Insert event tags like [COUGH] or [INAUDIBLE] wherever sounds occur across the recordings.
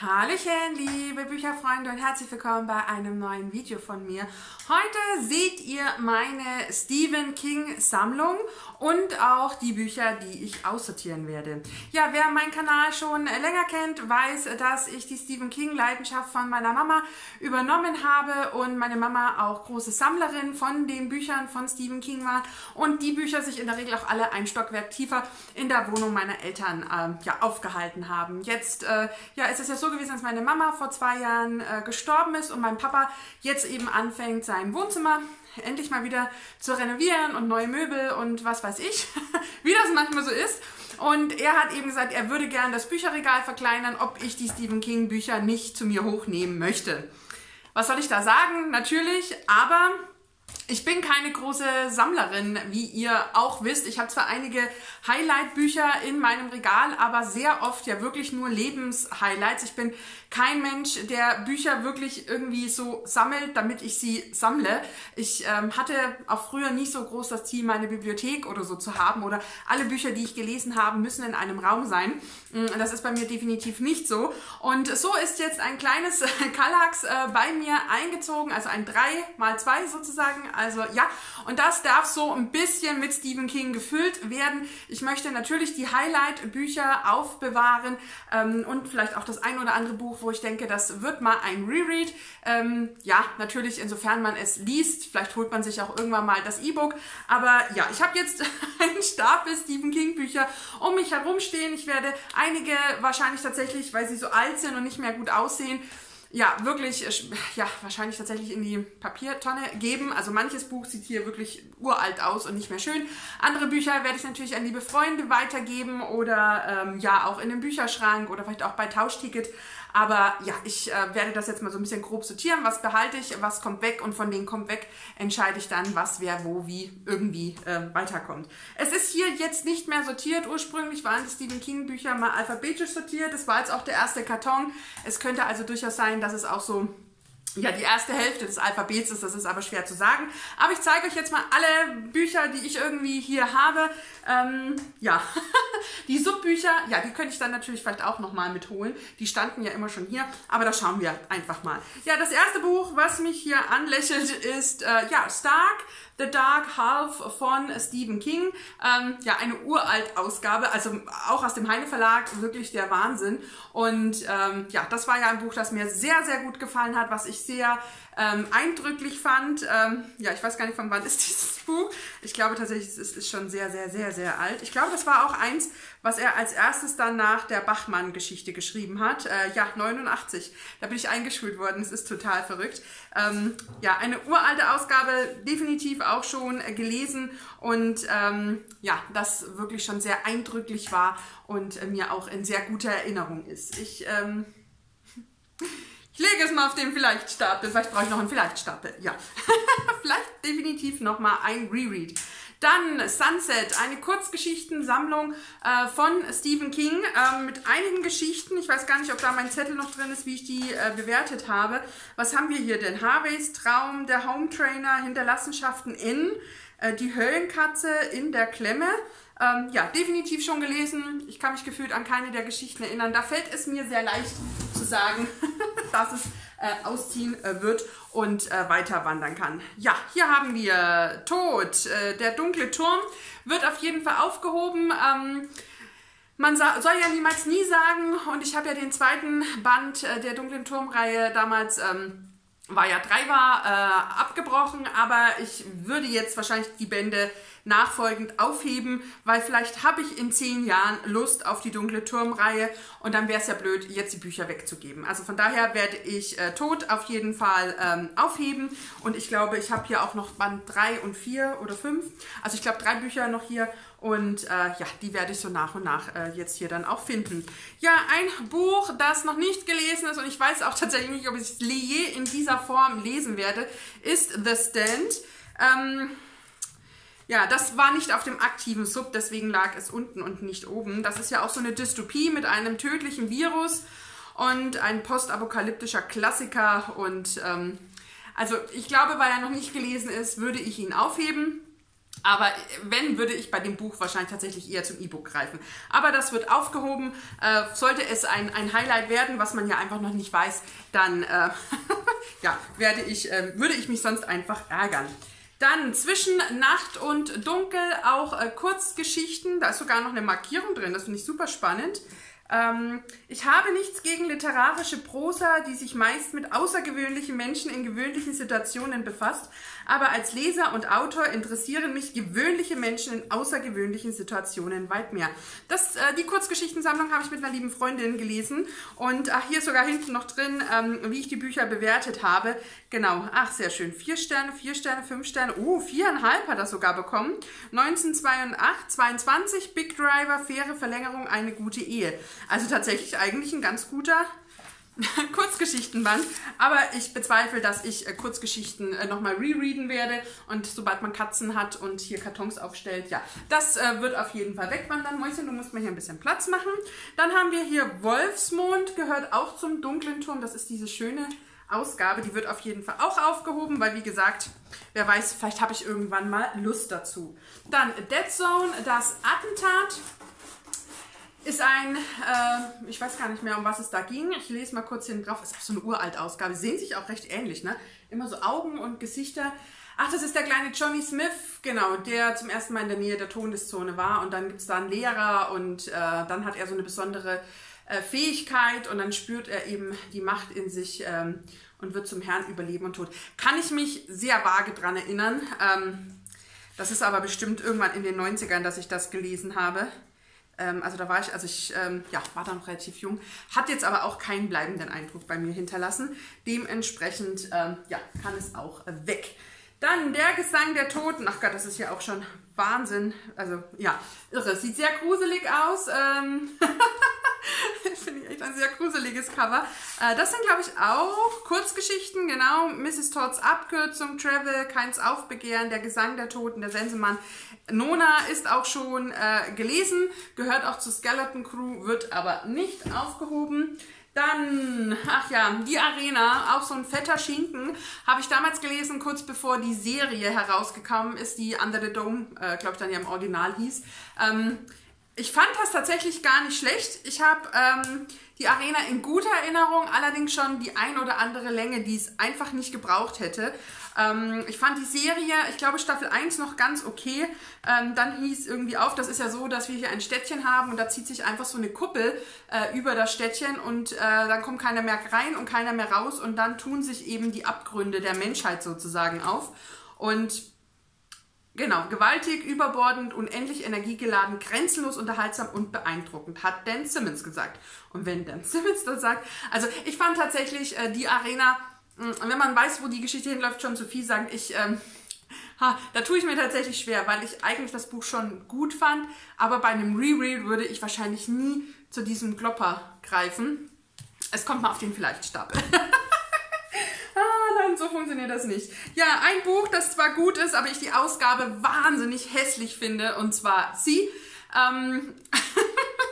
Hallöchen, liebe Bücherfreunde und herzlich willkommen bei einem neuen Video von mir. Heute seht ihr meine Stephen King Sammlung und auch die Bücher, die ich aussortieren werde. Ja, wer meinen Kanal schon länger kennt, weiß, dass ich die Stephen King Leidenschaft von meiner Mama übernommen habe und meine Mama auch große Sammlerin von den Büchern von Stephen King war und die Bücher sich in der Regel auch alle ein Stockwerk tiefer in der Wohnung meiner Eltern äh, ja, aufgehalten haben. Jetzt äh, ja, ist es ja so gewesen, dass meine Mama vor zwei Jahren äh, gestorben ist und mein Papa jetzt eben anfängt, sein Wohnzimmer endlich mal wieder zu renovieren und neue Möbel und was weiß ich, [LAUGHS] wie das manchmal so ist. Und er hat eben gesagt, er würde gern das Bücherregal verkleinern, ob ich die Stephen King Bücher nicht zu mir hochnehmen möchte. Was soll ich da sagen? Natürlich, aber ich bin keine große Sammlerin, wie ihr auch wisst. Ich habe zwar einige Highlight-Bücher in meinem Regal, aber sehr oft ja wirklich nur Lebenshighlights. Ich bin kein Mensch, der Bücher wirklich irgendwie so sammelt, damit ich sie sammle. Ich ähm, hatte auch früher nicht so groß das Ziel, meine Bibliothek oder so zu haben oder alle Bücher, die ich gelesen habe, müssen in einem Raum sein. Mm, das ist bei mir definitiv nicht so. Und so ist jetzt ein kleines [LAUGHS] Kallax äh, bei mir eingezogen, also ein 3x2 sozusagen. Also ja, und das darf so ein bisschen mit Stephen King gefüllt werden. Ich möchte natürlich die Highlight-Bücher aufbewahren ähm, und vielleicht auch das ein oder andere Buch wo ich denke, das wird mal ein Reread. Ähm, ja, natürlich, insofern man es liest. Vielleicht holt man sich auch irgendwann mal das E-Book. Aber ja, ich habe jetzt [LAUGHS] einen Stapel Stephen King Bücher um mich herum stehen. Ich werde einige wahrscheinlich tatsächlich, weil sie so alt sind und nicht mehr gut aussehen, ja, wirklich, ja, wahrscheinlich tatsächlich in die Papiertonne geben. Also manches Buch sieht hier wirklich uralt aus und nicht mehr schön. Andere Bücher werde ich natürlich an liebe Freunde weitergeben oder ähm, ja, auch in den Bücherschrank oder vielleicht auch bei Tauschticket. Aber ja, ich äh, werde das jetzt mal so ein bisschen grob sortieren. Was behalte ich, was kommt weg und von denen kommt weg, entscheide ich dann, was, wer, wo, wie irgendwie äh, weiterkommt. Es ist hier jetzt nicht mehr sortiert. Ursprünglich waren die Stephen King Bücher mal alphabetisch sortiert. Das war jetzt auch der erste Karton. Es könnte also durchaus sein, dass es auch so ja, die erste Hälfte des Alphabets ist, das ist aber schwer zu sagen. Aber ich zeige euch jetzt mal alle Bücher, die ich irgendwie hier habe. Ähm, ja, [LAUGHS] die Subbücher, ja, die könnte ich dann natürlich vielleicht auch nochmal mitholen. Die standen ja immer schon hier, aber da schauen wir einfach mal. Ja, das erste Buch, was mich hier anlächelt, ist, äh, ja, Stark, The Dark Half von Stephen King. Ähm, ja, eine uralt Ausgabe, also auch aus dem Heine Verlag, wirklich der Wahnsinn. Und ähm, ja, das war ja ein Buch, das mir sehr, sehr gut gefallen hat, was ich sehr ähm, eindrücklich fand. Ähm, ja, ich weiß gar nicht, von wann ist dieses Buch. Ich glaube tatsächlich, es ist schon sehr, sehr, sehr, sehr alt. Ich glaube, das war auch eins, was er als erstes dann nach der Bachmann-Geschichte geschrieben hat. Äh, ja, 89. Da bin ich eingeschult worden. Es ist total verrückt. Ähm, ja, eine uralte Ausgabe, definitiv auch schon äh, gelesen und ähm, ja, das wirklich schon sehr eindrücklich war und äh, mir auch in sehr guter Erinnerung ist. Ich ähm, [LAUGHS] ich lege es mal auf den Vielleicht-Stapel. Vielleicht brauche ich noch einen Vielleicht-Stapel. Ja. [LAUGHS] Vielleicht definitiv nochmal ein Reread. Dann Sunset, eine Kurzgeschichtensammlung äh, von Stephen King äh, mit einigen Geschichten. Ich weiß gar nicht, ob da mein Zettel noch drin ist, wie ich die äh, bewertet habe. Was haben wir hier denn? Harveys Traum, der Home Trainer, Hinterlassenschaften in, äh, die Höllenkatze in der Klemme. Ähm, ja, definitiv schon gelesen. Ich kann mich gefühlt an keine der Geschichten erinnern. Da fällt es mir sehr leicht zu sagen, [LAUGHS] dass es äh, ausziehen äh, wird und äh, weiter wandern kann. Ja, hier haben wir Tod. Äh, der dunkle Turm wird auf jeden Fall aufgehoben. Ähm, man soll ja niemals nie sagen, und ich habe ja den zweiten Band äh, der dunklen Turmreihe damals. Ähm, war ja drei war äh, abgebrochen, aber ich würde jetzt wahrscheinlich die Bände nachfolgend aufheben, weil vielleicht habe ich in zehn Jahren Lust auf die dunkle Turmreihe und dann wäre es ja blöd, jetzt die Bücher wegzugeben. Also von daher werde ich äh, Tod auf jeden Fall ähm, aufheben und ich glaube, ich habe hier auch noch Band 3 und 4 oder 5. Also ich glaube, drei Bücher noch hier und äh, ja, die werde ich so nach und nach äh, jetzt hier dann auch finden. Ja, ein Buch, das noch nicht gelesen ist und ich weiß auch tatsächlich nicht, ob ich es je in dieser Form lesen werde, ist The Stand. Ähm, ja, das war nicht auf dem aktiven Sub, deswegen lag es unten und nicht oben. Das ist ja auch so eine Dystopie mit einem tödlichen Virus und ein postapokalyptischer Klassiker. Und ähm, also ich glaube, weil er noch nicht gelesen ist, würde ich ihn aufheben. Aber wenn, würde ich bei dem Buch wahrscheinlich tatsächlich eher zum E-Book greifen. Aber das wird aufgehoben. Äh, sollte es ein, ein Highlight werden, was man ja einfach noch nicht weiß, dann äh, [LAUGHS] ja, werde ich, äh, würde ich mich sonst einfach ärgern. Dann zwischen Nacht und Dunkel auch äh, Kurzgeschichten. Da ist sogar noch eine Markierung drin. Das finde ich super spannend. Ähm, ich habe nichts gegen literarische Prosa, die sich meist mit außergewöhnlichen Menschen in gewöhnlichen Situationen befasst, aber als Leser und Autor interessieren mich gewöhnliche Menschen in außergewöhnlichen Situationen weit mehr. Das, äh, die Kurzgeschichtensammlung habe ich mit einer lieben Freundin gelesen und ach, hier sogar hinten noch drin, ähm, wie ich die Bücher bewertet habe. Genau, ach, sehr schön. Vier Sterne, vier Sterne, fünf Sterne, oh, viereinhalb hat er sogar bekommen. 1922, Big Driver, faire Verlängerung, eine gute Ehe. Also tatsächlich eigentlich ein ganz guter [LAUGHS] Kurzgeschichtenband. Aber ich bezweifle, dass ich äh, Kurzgeschichten äh, nochmal rereaden werde. Und sobald man Katzen hat und hier Kartons aufstellt, ja, das äh, wird auf jeden Fall wegwandern. Mäuschen, du musst mal hier ein bisschen Platz machen. Dann haben wir hier Wolfsmond, gehört auch zum dunklen Turm. Das ist diese schöne Ausgabe. Die wird auf jeden Fall auch aufgehoben, weil wie gesagt, wer weiß, vielleicht habe ich irgendwann mal Lust dazu. Dann Dead Zone, das Attentat. Ist ein, äh, ich weiß gar nicht mehr, um was es da ging. Ich lese mal kurz hinten drauf. Ist auch so eine uralt Ausgabe. Sehen sich auch recht ähnlich, ne? Immer so Augen und Gesichter. Ach, das ist der kleine Johnny Smith, genau, der zum ersten Mal in der Nähe der Todeszone war. Und dann gibt es da einen Lehrer und äh, dann hat er so eine besondere äh, Fähigkeit und dann spürt er eben die Macht in sich ähm, und wird zum Herrn über Leben und Tod. Kann ich mich sehr vage dran erinnern. Ähm, das ist aber bestimmt irgendwann in den 90ern, dass ich das gelesen habe. Ähm, also da war ich, also ich ähm, ja, war dann relativ jung, hat jetzt aber auch keinen bleibenden Eindruck bei mir hinterlassen. Dementsprechend ähm, ja, kann es auch weg. Dann der Gesang der Toten. Ach Gott, das ist ja auch schon Wahnsinn. Also ja, irre. Sieht sehr gruselig aus. [LAUGHS] [LAUGHS] Finde ich echt ein sehr gruseliges Cover. Äh, das sind, glaube ich, auch Kurzgeschichten, genau. Mrs. Todds Abkürzung, Travel, Keins Aufbegehren, Der Gesang der Toten, Der Sensemann. Nona ist auch schon äh, gelesen, gehört auch zur Skeleton Crew, wird aber nicht aufgehoben. Dann, ach ja, die Arena, auch so ein fetter Schinken, habe ich damals gelesen, kurz bevor die Serie herausgekommen ist, die Under the Dome, äh, glaube ich, dann ja im Original hieß. Ähm, ich fand das tatsächlich gar nicht schlecht. Ich habe ähm, die Arena in guter Erinnerung, allerdings schon die ein oder andere Länge, die es einfach nicht gebraucht hätte. Ähm, ich fand die Serie, ich glaube Staffel 1 noch ganz okay. Ähm, dann hieß irgendwie auf, das ist ja so, dass wir hier ein Städtchen haben und da zieht sich einfach so eine Kuppel äh, über das Städtchen und äh, dann kommt keiner mehr rein und keiner mehr raus und dann tun sich eben die Abgründe der Menschheit sozusagen auf. Und Genau, gewaltig, überbordend, unendlich energiegeladen, grenzenlos unterhaltsam und beeindruckend, hat Dan Simmons gesagt. Und wenn Dan Simmons das sagt, also ich fand tatsächlich äh, die Arena, mh, hm, wenn man weiß, wo die Geschichte hinläuft, schon zu viel sagen. Ich, ähm, ha, da tue ich mir tatsächlich schwer, weil ich eigentlich das Buch schon gut fand, aber bei einem Reread würde ich wahrscheinlich nie zu diesem Klopper greifen. Es kommt mal auf den [LAUGHS] Vielleicht-Stapel. so funktioniert das nicht. Ja, ein Buch, das zwar gut ist, aber ich die Ausgabe wahnsinnig hässlich finde, und zwar sie. Ähm, [LAUGHS]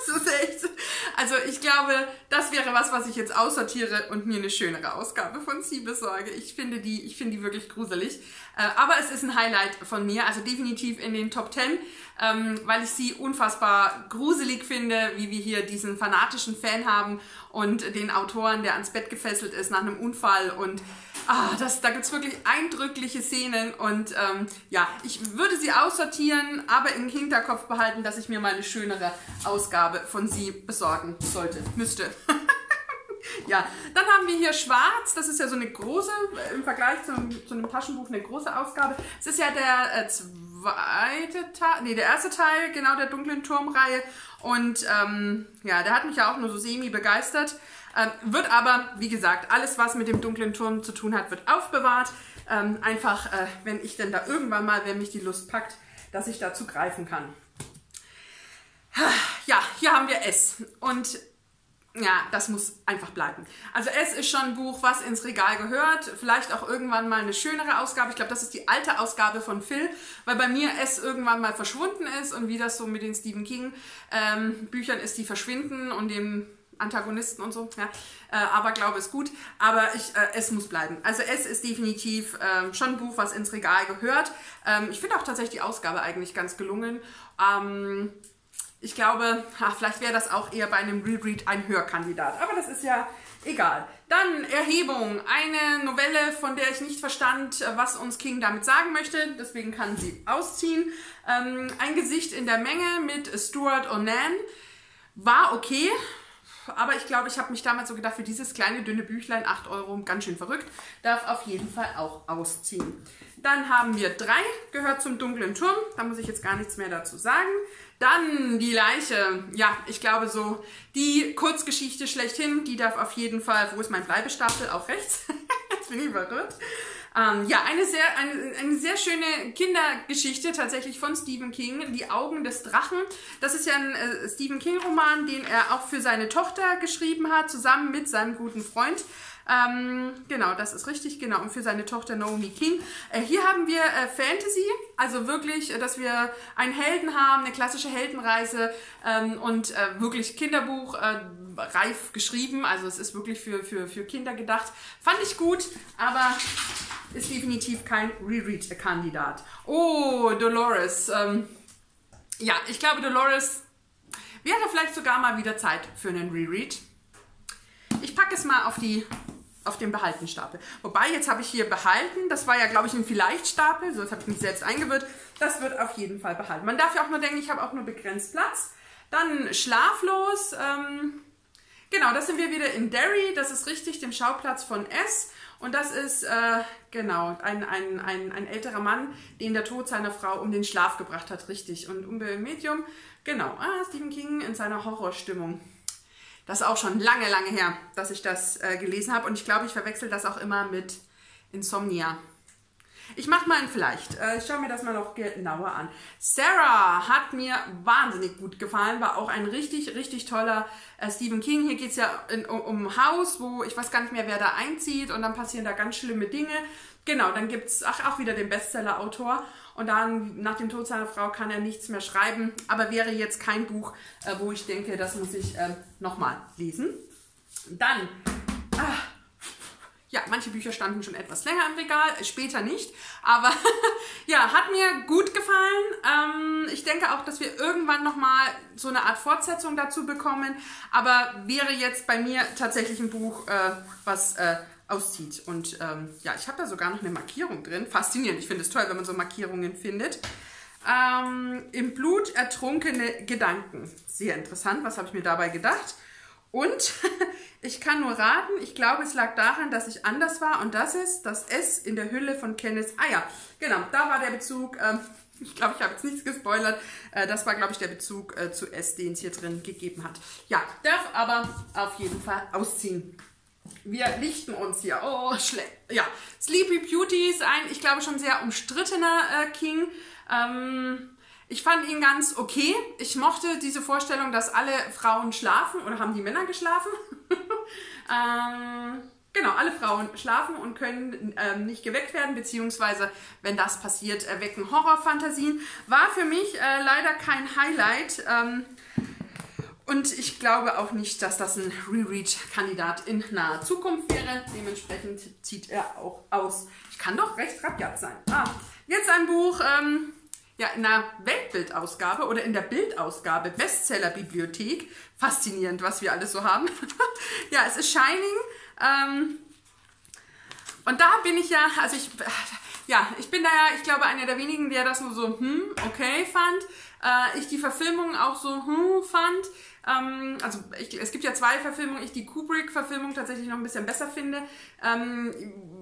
das ist echt, also ich glaube, das wäre was, was ich jetzt aussortiere und mir eine schönere Ausgabe von sie besorge. Ich finde die, ich finde die wirklich gruselig. Äh, aber es ist ein Highlight von mir, also definitiv in den Top 10, ähm, weil ich sie unfassbar gruselig finde, wie wir hier diesen fanatischen Fan haben und den Autoren, der ans Bett gefesselt ist nach einem Unfall und ah, das, da es wirklich eindrückliche Szenen und ähm, ja, ich würde sie aussortieren, aber im Hinterkopf behalten, dass ich mir mal eine schönere Ausgabe von sie besorgen sollte, müsste. [LAUGHS] ja, dann haben wir hier Schwarz. Das ist ja so eine große, äh, im Vergleich zu, zu einem Taschenbuch, eine große Ausgabe. Es ist ja der äh, zweite Teil, nee, der erste Teil, genau, der dunklen Turmreihe. Und ähm, ja, der hat mich ja auch nur so semi begeistert. Ähm, wird aber, wie gesagt, alles, was mit dem dunklen Turm zu tun hat, wird aufbewahrt. Ähm, einfach, äh, wenn ich denn da irgendwann mal, wenn mich die Lust packt, dass ich dazu greifen kann. Ja, hier haben wir S. Und ja, das muss einfach bleiben. Also es ist schon ein Buch, was ins Regal gehört. Vielleicht auch irgendwann mal eine schönere Ausgabe. Ich glaube, das ist die alte Ausgabe von Phil, weil bei mir es irgendwann mal verschwunden ist und wie das so mit den Stephen King ähm, Büchern ist, die verschwinden und dem Antagonisten und so. Ja. Äh, aber glaube ist gut. Aber ich, äh, es muss bleiben. Also es ist definitiv äh, schon ein Buch, was ins Regal gehört. Ähm, ich finde auch tatsächlich die Ausgabe eigentlich ganz gelungen. Ähm, ich glaube, ach, vielleicht wäre das auch eher bei einem Reread ein Hörkandidat. Aber das ist ja egal. Dann Erhebung, eine Novelle, von der ich nicht verstand, was uns King damit sagen möchte. Deswegen kann sie ausziehen. Ähm, ein Gesicht in der Menge mit Stuart Onan war okay. Aber ich glaube, ich habe mich damals so gedacht, für dieses kleine, dünne Büchlein, 8 Euro, ganz schön verrückt, darf auf jeden Fall auch ausziehen. Dann haben wir drei, gehört zum dunklen Turm. Da muss ich jetzt gar nichts mehr dazu sagen. Dann die Leiche. Ja, ich glaube so, die Kurzgeschichte schlechthin, die darf auf jeden Fall, wo ist mein Bleibestapel? Auf rechts. [LAUGHS] jetzt bin ich verrückt. Ähm, ja, eine sehr, eine, eine sehr schöne Kindergeschichte tatsächlich von Stephen King, Die Augen des Drachen. Das ist ja ein äh, Stephen King-Roman, den er auch für seine Tochter geschrieben hat, zusammen mit seinem guten Freund. Ähm, genau, das ist richtig, genau. Und für seine Tochter Naomi King. Äh, hier haben wir äh, Fantasy, also wirklich, äh, dass wir einen Helden haben, eine klassische Heldenreise ähm, und äh, wirklich Kinderbuch äh, reif geschrieben. Also es ist wirklich für, für, für Kinder gedacht. Fand ich gut, aber ist definitiv kein Reread-Kandidat. Oh, Dolores. Ähm, ja, ich glaube, Dolores wäre vielleicht sogar mal wieder Zeit für einen Reread. Ich packe es mal auf die auf den Behaltenstapel. Wobei, jetzt habe ich hier behalten, das war ja, glaube ich, ein Vielleicht-Stapel, so das habe ich mich selbst eingewirrt. Das wird auf jeden Fall behalten. Man darf ja auch nur denken, ich habe auch nur begrenzt Platz. Dann Schlaflos, ähm, genau, das sind wir wieder in Derry, das ist richtig, dem Schauplatz von S. Und das ist, äh, genau, ein, ein, ein, ein älterer Mann, den der Tod seiner Frau um den Schlaf gebracht hat, richtig. Und Umbe Medium, genau, ah, Stephen King in seiner Horrorstimmung. Das ist auch schon lange, lange her, dass ich das äh, gelesen habe. Und ich glaube, ich verwechsel das auch immer mit Insomnia. Ich mache mal ein Vielleicht. Äh, ich schaue mir das mal noch genauer an. Sarah hat mir wahnsinnig gut gefallen. War auch ein richtig, richtig toller äh, Stephen King. Hier geht es ja in, um, um ein Haus, wo ich weiß gar nicht mehr, wer da einzieht. Und dann passieren da ganz schlimme Dinge. Genau, dann gibt es auch wieder den Bestseller-Autor und dann nach dem Tod seiner Frau kann er nichts mehr schreiben, aber wäre jetzt kein Buch, äh, wo ich denke, das muss ich äh, nochmal lesen. Dann, ah, ja, manche Bücher standen schon etwas länger im Regal, später nicht, aber [LAUGHS] ja, hat mir gut gefallen. Ähm, ich denke auch, dass wir irgendwann nochmal so eine Art Fortsetzung dazu bekommen, aber wäre jetzt bei mir tatsächlich ein Buch, äh, was äh, auszieht. Und ähm, ja, ich habe da sogar noch eine Markierung drin. Faszinierend. Ich finde es toll, wenn man so Markierungen findet. Ähm, Im Blut ertrunkene Gedanken. Sehr interessant. Was habe ich mir dabei gedacht? Und [LAUGHS] ich kann nur raten, ich glaube, es lag daran, dass ich anders war. Und das ist das S in der Hülle von Kenneth. Ah ja, genau, da war der Bezug. Ähm, [LAUGHS] ich glaube, ich habe jetzt nichts gespoilert. Äh, das war, glaube ich, der Bezug äh, zu S, den es hier drin gegeben hat. Ja, darf aber auf jeden Fall ausziehen. Wir lichten uns hier. Oh, schlecht. Ja, Sleepy Beauty ist ein, ich glaube, schon sehr umstrittener äh, King. Ähm, ich fand ihn ganz okay. Ich mochte diese Vorstellung, dass alle Frauen schlafen. Oder haben die Männer geschlafen? [LAUGHS] ähm, genau, alle Frauen schlafen und können ähm, nicht geweckt werden. Beziehungsweise, wenn das passiert, erwecken Horrorfantasien. War für mich äh, leider kein Highlight. Ähm, und ich glaube auch nicht, dass das ein Reread-Kandidat in naher Zukunft wäre. Dementsprechend zieht er auch aus. Ich kann doch recht rabiat sein. Ah, jetzt ein Buch, ähm, ja, in einer Weltbildausgabe oder in der Bildausgabe Bestseller-Bibliothek. Faszinierend, was wir alles so haben. [LAUGHS] ja, es ist Shining. Ähm, und da bin ich ja, also ich, ja, ich bin da ja, ich glaube, einer der wenigen, der das nur so, hm, okay fand. Äh, ich die Verfilmung auch so, hm, fand. Ähm, also ich, es gibt ja zwei Verfilmungen, ich die Kubrick-Verfilmung tatsächlich noch ein bisschen besser finde. Ähm,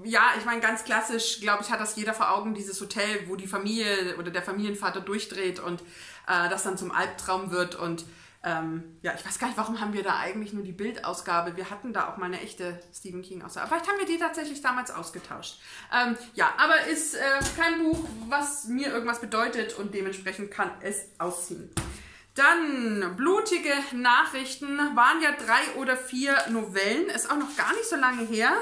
ja, ich meine, ganz klassisch, glaube ich, hat das jeder vor Augen, dieses Hotel, wo die Familie oder der Familienvater durchdreht und äh, das dann zum Albtraum wird und ähm, ja, ich weiß gar nicht, warum haben wir da eigentlich nur die Bildausgabe? Wir hatten da auch mal eine echte Stephen King-Ausgabe. Vielleicht haben wir die tatsächlich damals ausgetauscht. Ähm, ja, aber ist äh, kein Buch, was mir irgendwas bedeutet und dementsprechend kann es ausziehen. Dann blutige Nachrichten waren ja drei oder vier Novellen, ist auch noch gar nicht so lange her.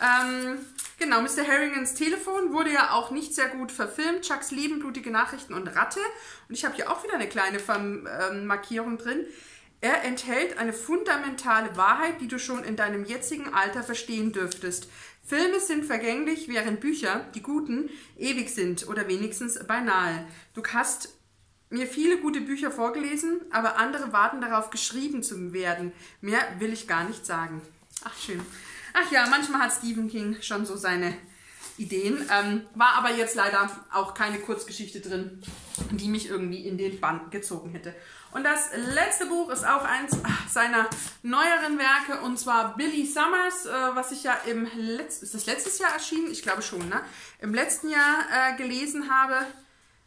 Ähm, genau, Mr. Harringans Telefon wurde ja auch nicht sehr gut verfilmt. Chucks Leben, blutige Nachrichten und Ratte. Und ich habe hier auch wieder eine kleine Verm ähm, Markierung drin. Er enthält eine fundamentale Wahrheit, die du schon in deinem jetzigen Alter verstehen dürftest. Filme sind vergänglich, während Bücher, die guten, ewig sind oder wenigstens beinahe. Du hast mir viele gute Bücher vorgelesen, aber andere warten darauf, geschrieben zu werden. Mehr will ich gar nicht sagen. Ach, schön. Ach ja, manchmal hat Stephen King schon so seine Ideen. Ähm, war aber jetzt leider auch keine Kurzgeschichte drin, die mich irgendwie in den Bann gezogen hätte. Und das letzte Buch ist auch eins seiner neueren Werke und zwar Billy Summers, äh, was ich ja im letzten, ist das letztes Jahr erschienen? Ich glaube schon, ne? Im letzten Jahr äh, gelesen habe.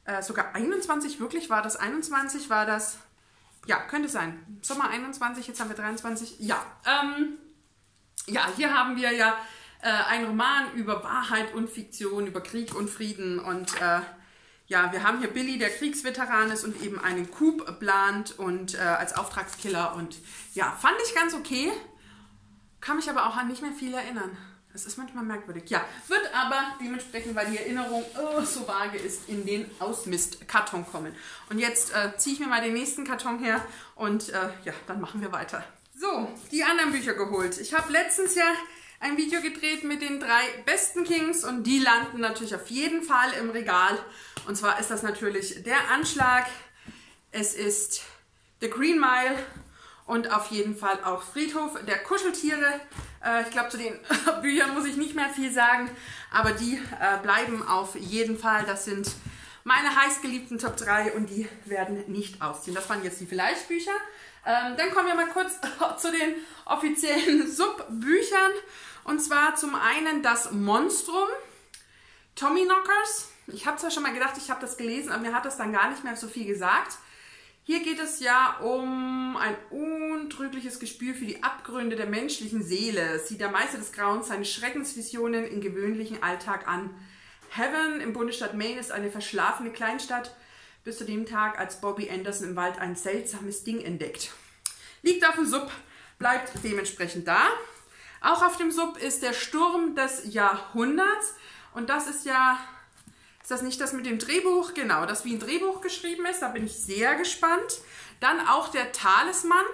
Äh, sogar 21, wirklich? War das 21? War das. Ja, könnte sein. Sommer 21, jetzt haben wir 23. Ja, ähm, ja, hier haben wir ja äh, einen Roman über Wahrheit und Fiktion, über Krieg und Frieden und äh, ja, wir haben hier Billy, der Kriegsveteran ist und eben einen Coup plant und äh, als Auftragskiller und ja, fand ich ganz okay, kann mich aber auch an nicht mehr viel erinnern. Das ist manchmal merkwürdig. Ja, wird aber dementsprechend, weil die Erinnerung oh, so vage ist, in den Ausmistkarton kommen. Und jetzt äh, ziehe ich mir mal den nächsten Karton her und äh, ja, dann machen wir weiter. So, die anderen Bücher geholt. Ich habe letztens ja ein Video gedreht mit den drei besten Kings und die landen natürlich auf jeden Fall im Regal. Und zwar ist das natürlich der Anschlag, es ist The Green Mile und auf jeden Fall auch Friedhof der Kuscheltiere. Äh, ich glaube, zu den [LAUGHS] Büchern muss ich nicht mehr viel sagen, aber die äh, bleiben auf jeden Fall. Das sind meine heißgeliebten Top 3 und die werden nicht ausziehen. Das waren jetzt die Vielleicht-Bücher. Ähm, dann kommen wir mal kurz [LAUGHS] zu den offiziellen [LAUGHS] Subbüchern. Und zwar zum einen das Monstrum, Tommy Knockers. Ich habe zwar schon mal gedacht, ich habe das gelesen, aber mir hat das dann gar nicht mehr so viel gesagt. Hier geht es ja um ein untrügliches Gespür für die Abgründe der menschlichen Seele. Sieht der Meister des Grauens seine Schreckensvisionen im gewöhnlichen Alltag an. Heaven im Bundesstaat Maine ist eine verschlafene Kleinstadt, bis zu dem Tag, als Bobby Anderson im Wald ein seltsames Ding entdeckt. Liegt auf dem Sub, bleibt dementsprechend da. Auch auf dem Sub ist der Sturm des Jahrhunderts. Und das ist ja, ist das nicht das mit dem Drehbuch? Genau, das wie ein Drehbuch geschrieben ist. Da bin ich sehr gespannt. Dann auch der Talisman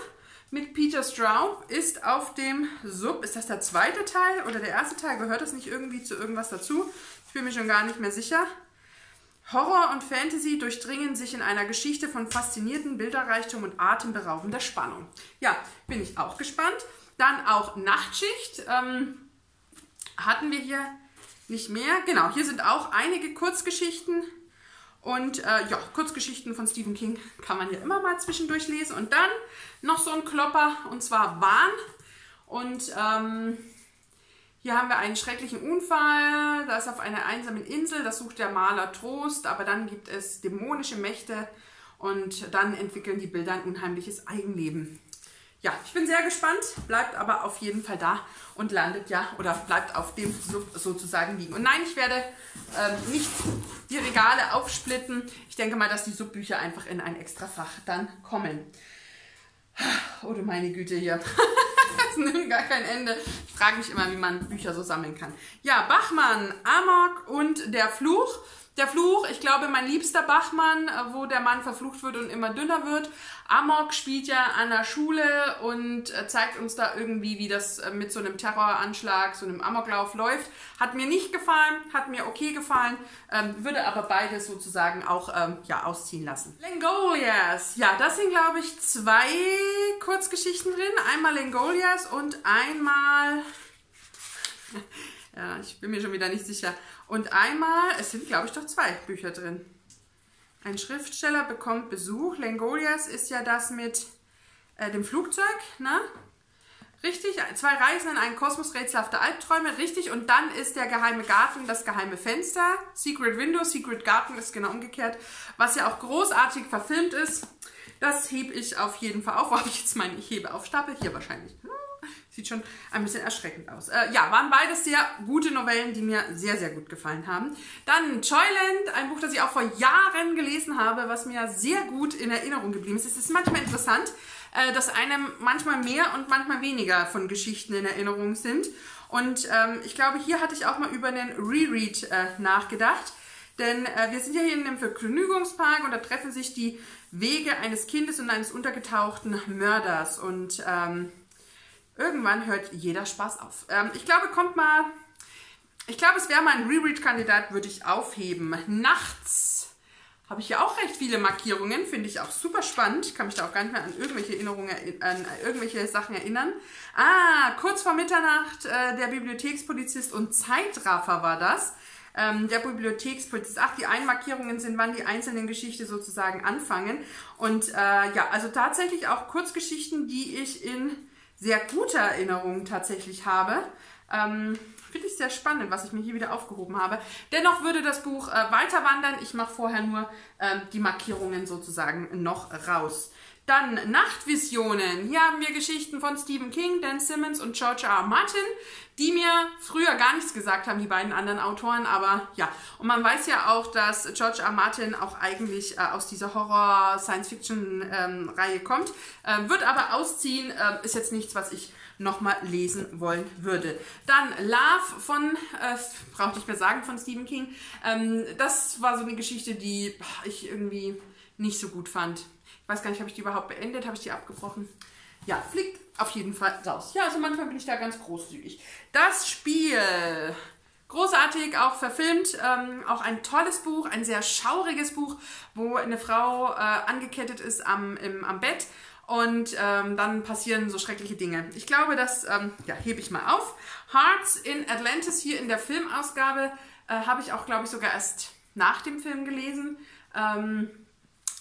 mit Peter Straub ist auf dem Sub. Ist das der zweite Teil oder der erste Teil? Gehört das nicht irgendwie zu irgendwas dazu? Ich bin mir schon gar nicht mehr sicher. Horror und Fantasy durchdringen sich in einer Geschichte von faszinierten Bilderreichtum und atemberaubender Spannung. Ja, bin ich auch gespannt. Dann auch Nachtschicht. Ähm, hatten wir hier nicht mehr. Genau, hier sind auch einige Kurzgeschichten. Und äh, ja, Kurzgeschichten von Stephen King kann man ja immer mal zwischendurch lesen. Und dann noch so ein Klopper, und zwar Wahn. Und ähm, hier haben wir einen schrecklichen Unfall. Da ist auf einer einsamen Insel, das sucht der Maler Trost. Aber dann gibt es dämonische Mächte und dann entwickeln die Bilder ein unheimliches Eigenleben ja, ich bin sehr gespannt, bleibt aber auf jeden Fall da und landet ja oder bleibt auf dem Sub sozusagen liegen. Und nein, ich werde ähm, nicht die Regale aufsplitten. Ich denke mal, dass die Subbücher einfach in ein extra Fach dann kommen. Oh du meine Güte hier. [LAUGHS] das nimmt gar kein Ende. Ich frage mich immer, wie man Bücher so sammeln kann. Ja, Bachmann, Amok und der Fluch. Der Fluch, ich glaube, mein liebster Bachmann, äh, wo der Mann verflucht wird und immer dünner wird. Amok spielt ja an der Schule und äh, zeigt uns da irgendwie, wie das äh, mit so einem Terroranschlag, so einem Amoklauf läuft. Hat mir nicht gefallen, hat mir okay gefallen, ähm, würde aber beides sozusagen auch ähm, ja, ausziehen lassen. Langoliers, ja, das sind glaube ich zwei Kurzgeschichten drin. Einmal Langoliers und einmal... [LAUGHS] ja, ich bin mir schon wieder nicht sicher. Und einmal, es sind glaube ich doch zwei Bücher drin. Ein Schriftsteller bekommt Besuch. Langolias ist ja das mit äh, dem Flugzeug, ne? Richtig, zwei Reisen in einen Kosmos rätselhafter Albträume, richtig. Und dann ist der geheime Garten das geheime Fenster. Secret Window, Secret Garten ist genau umgekehrt. Was ja auch großartig verfilmt ist. Das hebe ich auf jeden Fall auf. [LAUGHS] Wo habe ich jetzt meinen Ich hebe auf Stapel? Hier wahrscheinlich. Hm. Sieht schon ein bisschen erschreckend aus. Äh, ja, waren beides sehr gute Novellen, die mir sehr, sehr gut gefallen haben. Dann Joyland, ein Buch, das ich auch vor Jahren gelesen habe, was mir sehr gut in Erinnerung geblieben ist. Es ist manchmal interessant, äh, dass einem manchmal mehr und manchmal weniger von Geschichten in Erinnerung sind. Und ähm, ich glaube, hier hatte ich auch mal über einen Reread äh, nachgedacht. Denn äh, wir sind ja hier in einem Vergnügungspark und da treffen sich die Wege eines Kindes und eines untergetauchten Mörders. Und ähm, irgendwann hört jeder Spaß auf. Ähm, ich glaube, kommt mal. Ich glaube, es wäre mal ein Reread-Kandidat, würde ich aufheben. Nachts habe ich ja auch recht viele Markierungen, finde ich auch super spannend. Ich kann mich da auch gar nicht mehr an irgendwelche Erinnerungen, an irgendwelche Sachen erinnern. Ah, kurz vor Mitternacht, äh, der Bibliothekspolizist und Zeitraffer war das. Ähm, der Bibliothekspolizist. Ach, die Einmarkierungen sind, wann die einzelnen Geschichten sozusagen anfangen. Und äh, ja, also tatsächlich auch Kurzgeschichten, die ich in sehr guter Erinnerung tatsächlich habe. Ähm, Finde ich sehr spannend, was ich mir hier wieder aufgehoben habe. Dennoch würde das Buch äh, weiter wandern. Ich mache vorher nur ähm, die Markierungen sozusagen noch raus. Dann Nachtvisionen. Hier haben wir Geschichten von Stephen King, Dan Simmons und George R. Martin, die mir früher gar nichts gesagt haben, die beiden anderen Autoren. Aber ja, und man weiß ja auch, dass George R. Martin auch eigentlich äh, aus dieser Horror-Science-Fiction-Reihe ähm, kommt. Äh, wird aber ausziehen, äh, ist jetzt nichts, was ich nochmal lesen wollen würde. Dann Love von, äh, brauche ich mehr sagen, von Stephen King. Ähm, das war so eine Geschichte, die ich irgendwie nicht so gut fand. Weiß gar nicht, habe ich die überhaupt beendet? Habe ich die abgebrochen? Ja, fliegt auf jeden Fall raus. Ja, also manchmal bin ich da ganz großzügig. Das Spiel. Großartig, auch verfilmt, ähm, auch ein tolles Buch, ein sehr schauriges Buch, wo eine Frau äh, angekettet ist am, im, am Bett und ähm, dann passieren so schreckliche Dinge. Ich glaube, das ähm, ja, hebe ich mal auf. Hearts in Atlantis hier in der Filmausgabe äh, habe ich auch, glaube ich, sogar erst nach dem Film gelesen. Ähm,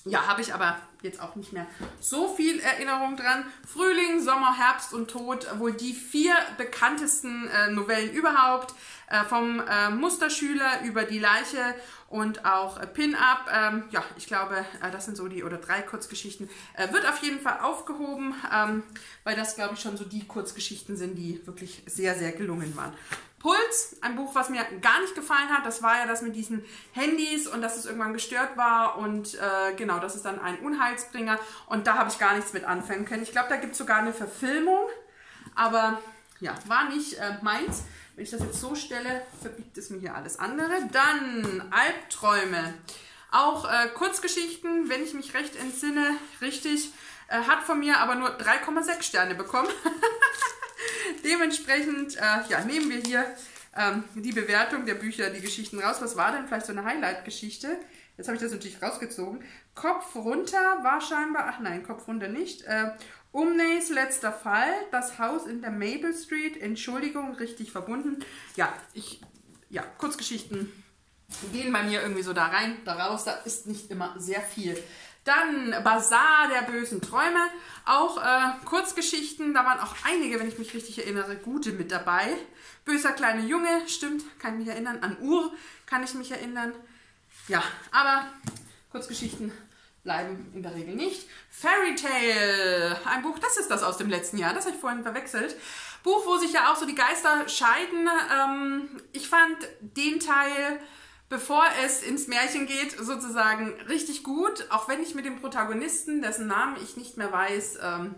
ja, habe ich aber jetzt auch nicht mehr so viel Erinnerung dran. Frühling, Sommer, Herbst und Tod, wohl die vier bekanntesten äh, Novellen überhaupt. Äh, vom äh, Musterschüler über die Leiche und auch äh, Pin-Up. Ähm, ja, ich glaube, äh, das sind so die, oder drei Kurzgeschichten. Äh, wird auf jeden Fall aufgehoben, ähm, weil das, glaube ich, schon so die Kurzgeschichten sind, die wirklich sehr, sehr gelungen waren. Puls, ein Buch, was mir gar nicht gefallen hat. Das war ja das mit diesen Handys und dass es irgendwann gestört war und äh, genau, das ist dann ein Unheilsbringer und da habe ich gar nichts mit anfangen können. Ich glaube, da gibt es sogar eine Verfilmung, aber ja, war nicht äh, meins. Wenn ich das jetzt so stelle, verbiegt es mir hier alles andere. Dann Albträume. Auch äh, Kurzgeschichten, wenn ich mich recht entsinne, richtig, äh, hat von mir aber nur 3,6 Sterne bekommen. [LAUGHS] Dementsprechend äh, ja, nehmen wir hier ähm, die Bewertung der Bücher, die Geschichten raus. Was war denn vielleicht so eine Highlight-Geschichte? Jetzt habe ich das natürlich rausgezogen. Kopf runter war scheinbar, ach nein, Kopf runter nicht. Äh, Umneys letzter Fall, das Haus in der Maple Street, Entschuldigung, richtig verbunden. Ja, ich, ja, Kurzgeschichten gehen bei mir irgendwie so da rein, da raus, da ist nicht immer sehr viel. Dann Bazar der bösen Träume, auch äh, Kurzgeschichten, da waren auch einige, wenn ich mich richtig erinnere, gute mit dabei. Böser kleiner Junge, stimmt, kann ich mich erinnern. An Ur kann ich mich erinnern. Ja, aber Kurzgeschichten bleiben in der Regel nicht. Fairy Tale, ein Buch, das ist das aus dem letzten Jahr, das habe ich vorhin verwechselt. Buch, wo sich ja auch so die Geister scheiden. Ähm, ich fand den Teil, bevor es ins Märchen geht, sozusagen richtig gut, auch wenn ich mit dem Protagonisten, dessen Namen ich nicht mehr weiß, ähm,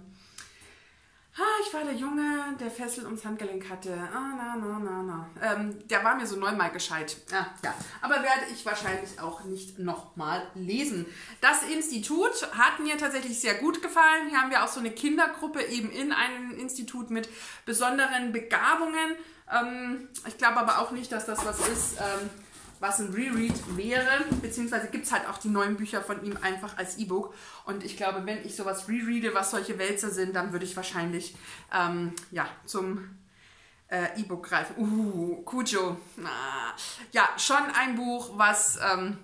Ah, ich war der Junge, der Fessel ums Handgelenk hatte. Ah, na, na, na, na. Ähm, der war mir so neunmal gescheit. Ah, ja. Aber werde ich wahrscheinlich auch nicht nochmal lesen. Das Institut hat mir tatsächlich sehr gut gefallen. Hier haben wir auch so eine Kindergruppe eben in einem Institut mit besonderen Begabungen. Ähm, ich glaube aber auch nicht, dass das was ist. Was ein Reread wäre, beziehungsweise gibt es halt auch die neuen Bücher von ihm einfach als E-Book. Und ich glaube, wenn ich sowas rereade, was solche Wälzer sind, dann würde ich wahrscheinlich ähm, ja, zum äh, E-Book greifen. Uh, Cujo. Ah. Ja, schon ein Buch, was... Ähm,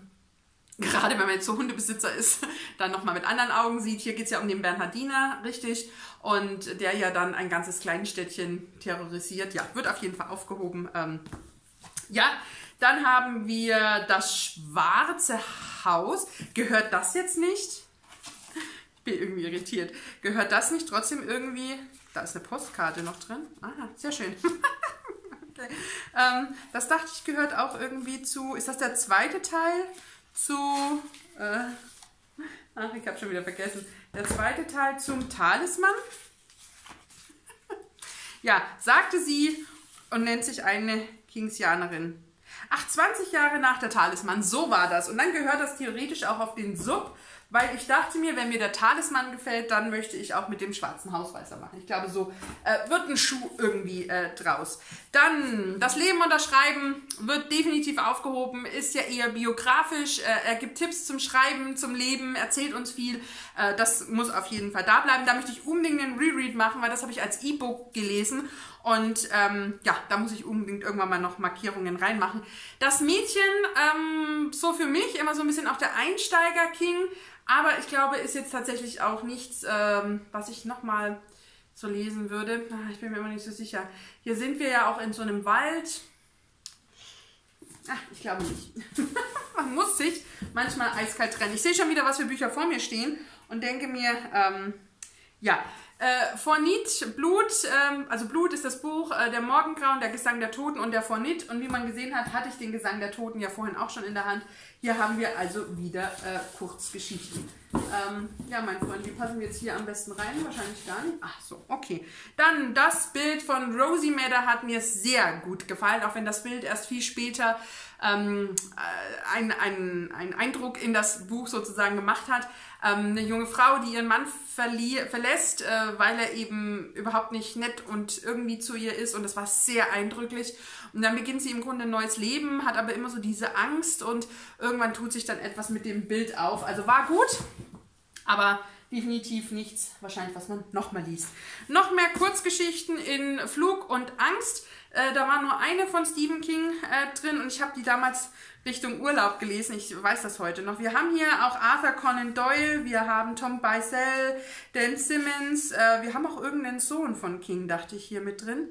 [LAUGHS] gerade wenn man jetzt so Hundebesitzer ist, [LAUGHS] dann nochmal mit anderen Augen sieht. Hier geht es ja um den Bernhardiner, richtig, und der ja dann ein ganzes Kleinstädtchen terrorisiert. Ja, wird auf jeden Fall aufgehoben. Ähm, ja, dann haben wir das Schwarze Haus. Gehört das jetzt nicht? Ich bin irgendwie irritiert. Gehört das nicht trotzdem irgendwie... Da ist eine Postkarte noch drin. Ah, sehr schön. [LAUGHS] okay. ähm, das dachte ich gehört auch irgendwie zu... Ist das der zweite Teil? Zu... Äh, ach, ich habe schon wieder vergessen. Der zweite Teil zum Talisman. [LAUGHS] ja, sagte sie und nennt sich eine Kingsianerin. Ach, 20 Jahre nach der Talisman, so war das. Und dann gehört das theoretisch auch auf den Sub, weil ich dachte mir, wenn mir der Talisman gefällt, dann möchte ich auch mit dem schwarzen Haus weitermachen. Ich glaube, so äh, wird ein Schuh irgendwie äh, draus. Dann, das Leben und das Schreiben wird definitiv aufgehoben, ist ja eher biografisch, äh, er gibt Tipps zum Schreiben, zum Leben, erzählt uns viel. Äh, das muss auf jeden Fall da bleiben. Da möchte ich unbedingt einen Reread machen, weil das habe ich als E-Book gelesen. Und ähm, ja, da muss ich unbedingt irgendwann mal noch Markierungen reinmachen. Das Mädchen, ähm, so für mich immer so ein bisschen auch der Einsteiger-King. Aber ich glaube, ist jetzt tatsächlich auch nichts, ähm, was ich nochmal so lesen würde. Ach, ich bin mir immer nicht so sicher. Hier sind wir ja auch in so einem Wald. Ach, ich glaube nicht. [LAUGHS] Man muss sich manchmal eiskalt trennen. Ich sehe schon wieder, was für Bücher vor mir stehen und denke mir, ähm, ja, äh, Fornit, Blut, ähm, also Blut ist das Buch, äh, der Morgengrauen, der Gesang der Toten und der Fornit. Und wie man gesehen hat, hatte ich den Gesang der Toten ja vorhin auch schon in der Hand. Hier haben wir also wieder äh, Kurzgeschichten. Ähm, ja, mein Freund, wie passen wir jetzt hier am besten rein? Wahrscheinlich gar nicht. Ach so, okay. Dann das Bild von Rosie Madder hat mir sehr gut gefallen, auch wenn das Bild erst viel später ähm, äh, ein, ein, ein Eindruck in das Buch sozusagen gemacht hat. Ähm, eine junge Frau, die ihren Mann verlässt, äh, weil er eben überhaupt nicht nett und irgendwie zu ihr ist und das war sehr eindrücklich. Und dann beginnt sie im Grunde ein neues Leben, hat aber immer so diese Angst und irgendwann tut sich dann etwas mit dem Bild auf. Also war gut, aber definitiv nichts, wahrscheinlich, was man nochmal liest. Noch mehr Kurzgeschichten in Flug und Angst. Äh, da war nur eine von Stephen King äh, drin und ich habe die damals Richtung Urlaub gelesen. Ich weiß das heute noch. Wir haben hier auch Arthur Conan Doyle, wir haben Tom Beisel, Dan Simmons, äh, wir haben auch irgendeinen Sohn von King, dachte ich, hier mit drin.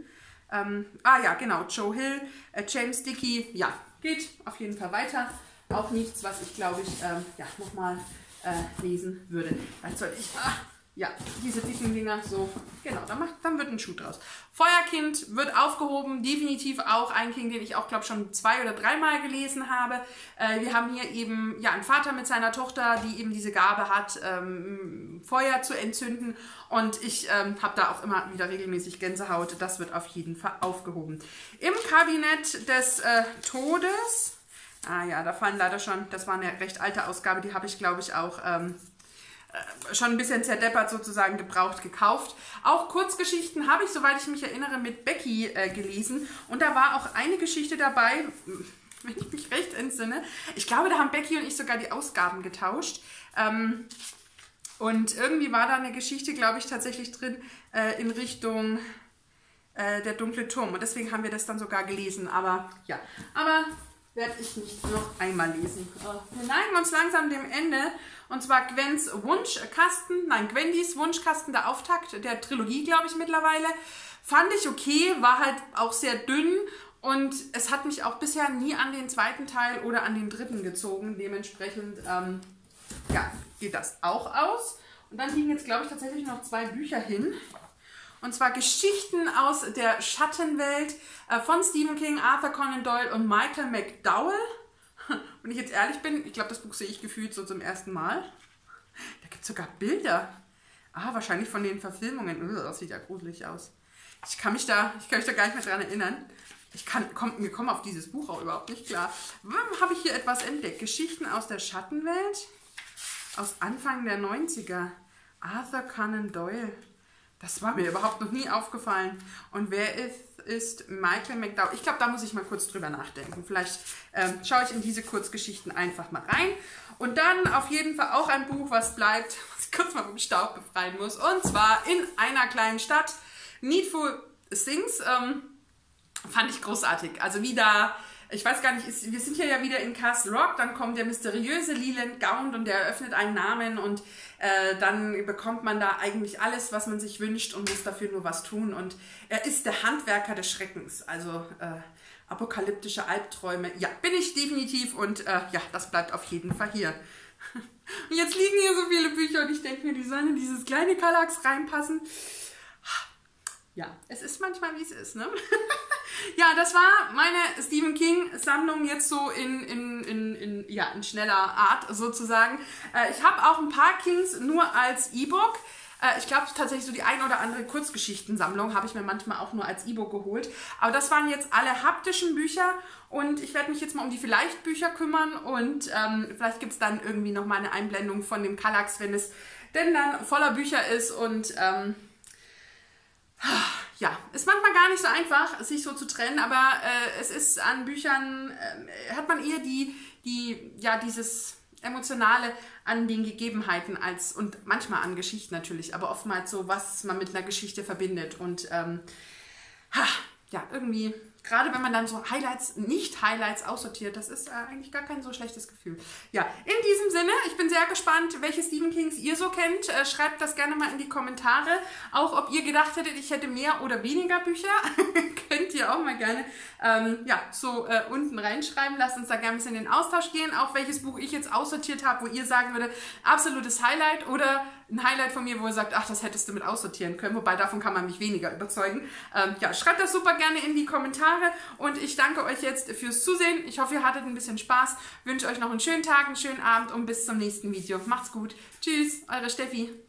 Ähm, ah ja, genau, Joe Hill, äh, James Dickey. Ja, geht auf jeden Fall weiter. Auch nichts, was ich glaube ich ähm, ja, nochmal äh, lesen würde. Dann soll ich. Ah, ja, diese dicken Dinger, so, genau, dann, macht, dann wird ein Schuh draus. Feuerkind wird aufgehoben, definitiv auch ein King, den ich auch, glaube schon zwei oder dreimal gelesen habe. Äh, wir haben hier eben ja einen Vater mit seiner Tochter, die eben diese Gabe hat, ähm, Feuer zu entzünden. Und ich ähm, habe da auch immer wieder regelmäßig Gänsehaut. Das wird auf jeden Fall aufgehoben. Im Kabinett des äh, Todes, ah ja, da fallen leider schon, das war eine recht alte Ausgabe, die habe ich, glaube ich, auch... Ähm, äh, schon ein bisschen zerdeppert sozusagen gebraucht gekauft. Auch Kurzgeschichten habe ich, soweit ich mich erinnere, mit Becky äh, gelesen. Und da war auch eine Geschichte dabei, [LAUGHS] wenn ich mich recht entsinne. Ich glaube, da haben Becky und ich sogar die Ausgaben getauscht. Ähm, und irgendwie war da eine Geschichte, glaube ich, tatsächlich drin äh, in Richtung äh, der dunkle Turm. Und deswegen haben wir das dann sogar gelesen. Aber ja, aber werde ich nicht noch einmal lesen. Äh, wir neigen uns langsam dem Ende. Und zwar Gwens Wunschkasten, nein, Gwendys Wunschkasten, der Auftakt der Trilogie, glaube ich, mittlerweile. Fand ich okay, war halt auch sehr dünn und es hat mich auch bisher nie an den zweiten Teil oder an den dritten gezogen. Dementsprechend, ähm, ja, geht das auch aus. Und dann liegen jetzt, glaube ich, tatsächlich noch zwei Bücher hin. Und zwar Geschichten aus der Schattenwelt äh, von Stephen King, Arthur Conan Doyle und Michael McDowell. Wenn ich jetzt ehrlich bin, ich glaube, das Buch sehe ich gefühlt so zum ersten Mal. Da gibt es sogar Bilder. Ah, wahrscheinlich von den Verfilmungen. das sieht ja gruselig aus. Ich kann mich da, ich kann mich da gar nicht mehr dran erinnern. Ich kann, komm, wir kommen auf dieses Buch auch überhaupt nicht klar. Warum habe ich hier etwas entdeckt? Geschichten aus der Schattenwelt? Aus Anfang der 90er. Arthur Conan Doyle. Das war mir überhaupt noch nie aufgefallen. Und wer ist, ist Michael McDowell? Ich glaube, da muss ich mal kurz drüber nachdenken. Vielleicht ähm, schaue ich in diese Kurzgeschichten einfach mal rein. Und dann auf jeden Fall auch ein Buch, was bleibt, [LAUGHS] was ich kurz mal vom Staub befreien muss. Und zwar in einer kleinen Stadt. Needful Things. Ähm, fand ich großartig. Also wie da ich weiß gar nicht, ist, wir sind hier ja wieder in Castle Rock, dann kommt der mysteriöse Leland Gaunt und der eröffnet einen Namen und äh, dann bekommt man da eigentlich alles, was man sich wünscht und muss dafür nur was tun. Und er ist der Handwerker des Schreckens, also äh, apokalyptische Albträume. Ja, bin ich definitiv und äh, ja, das bleibt auf jeden Fall hier. [LAUGHS] Und jetzt liegen hier so viele Bücher und ich denke mir, die sollen in dieses kleine Kallax reinpassen. Ja, es ist manchmal, wie es ist, ne? [LAUGHS] ja, das war meine Stephen King-Sammlung jetzt so in, in, in, in, ja, in schneller Art sozusagen. Äh, ich habe auch ein paar Kings nur als E-Book. Äh, ich glaube tatsächlich so die ein oder andere Kurzgeschichtensammlung habe ich mir manchmal auch nur als E-Book geholt. Aber das waren jetzt alle haptischen Bücher und ich werde mich jetzt mal um die Vielleicht-Bücher kümmern und ähm, vielleicht gibt es dann irgendwie nochmal eine Einblendung von dem Kallax, wenn es denn dann voller Bücher ist und ähm, ja, ist manchmal gar nicht so einfach, sich so zu trennen, aber äh, es ist an Büchern, äh, hat man eher die, die, ja, dieses Emotionale an den Gegebenheiten als und manchmal an Geschichten natürlich, aber oftmals so, was man mit einer Geschichte verbindet. Und ähm, ha, ja, irgendwie gerade wenn man dann so Highlights, nicht Highlights aussortiert, das ist äh, eigentlich gar kein so schlechtes Gefühl. Ja, in diesem Sinne, ich bin sehr gespannt, welche Stephen Kings ihr so kennt. Äh, schreibt das gerne mal in die Kommentare. Auch ob ihr gedacht hättet, ich hätte mehr oder weniger Bücher, [LAUGHS] könnt ihr auch mal gerne ähm, ja, so äh, unten reinschreiben. Lasst uns da gerne ein bisschen in den Austausch gehen. Auch welches Buch ich jetzt aussortiert habe, wo ihr sagen würdet, absolutes Highlight oder ein Highlight von mir, wo ihr sagt, ach, das hättest du mit aussortieren können. Wobei davon kann man mich weniger überzeugen. Ähm, ja, schreibt das super gerne in die Kommentare und ich danke euch jetzt fürs Zusehen. Ich hoffe, ihr hattet ein bisschen Spaß. Wünsche euch noch einen schönen Tag, einen schönen Abend und bis zum nächsten Video. Macht's gut. Tschüss, eure Steffi.